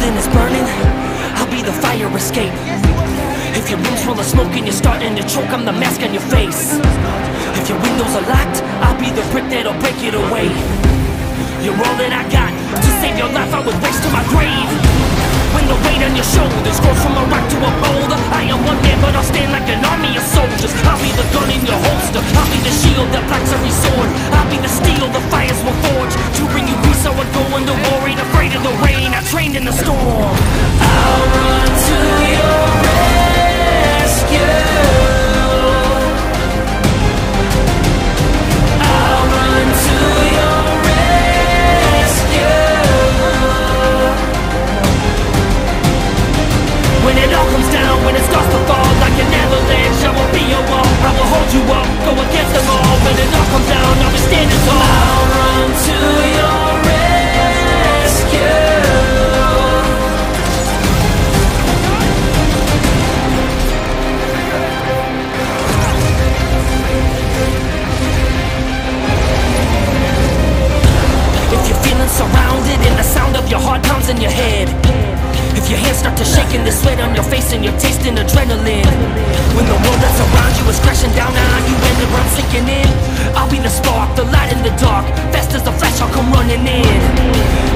building is burning, I'll be the fire escape. If your room's full of smoke and you're starting to choke, I'm the mask on your face. If your windows are locked, I'll be the brick that'll break it away. You're all that I got. To save your life, I would race to my grave. When the weight on your shoulders grows from a rock to a bone. Starts to fall like an avalanche, I will be your wall. I will hold you up, go against them all. When it all comes down, I'll be standing tall. I'll run to your rescue. If you're feeling surrounded and the sound of your heart pounds in your head your hands start to shake and the sweat on your face and you're tasting adrenaline. When the world that's around you is crashing down on you and the ground sinking in. I'll be the spark, the light in the dark. Fast as the flash I'll come running in.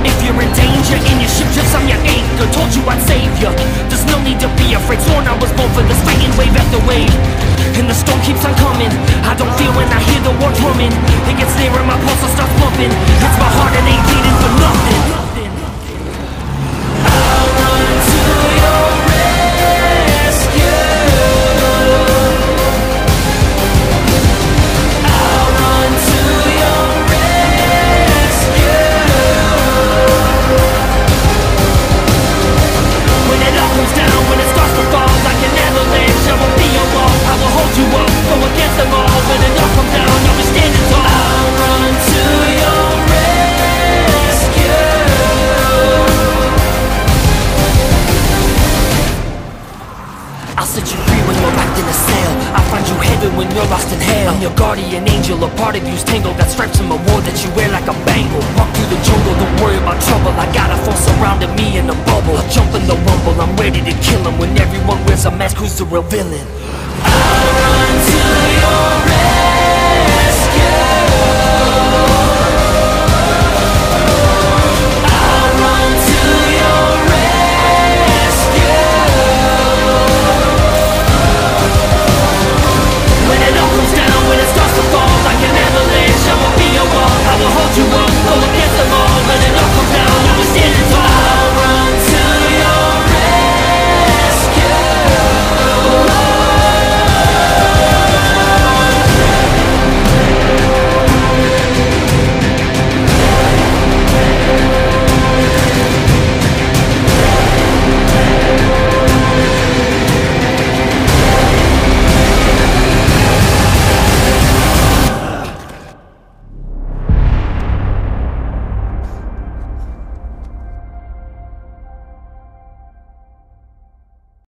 If you're in danger and your ship drifts I'm your anchor Told you I'd save you There's no need to be afraid Sworn I was born for this fighting wave after wave. And the storm keeps on coming. I don't feel when I hear the war drumming It gets nearer, my pulse will start pumping. It's my you're lost in hell. I'm your guardian angel, a part of you's tangled Got stripes in my war that you wear like a bangle. Walk through the jungle, don't worry about trouble. I got a force surrounding me in a bubble. I jump in the rumble, I'm ready to kill him. When everyone wears a mask, who's the real villain? I run to your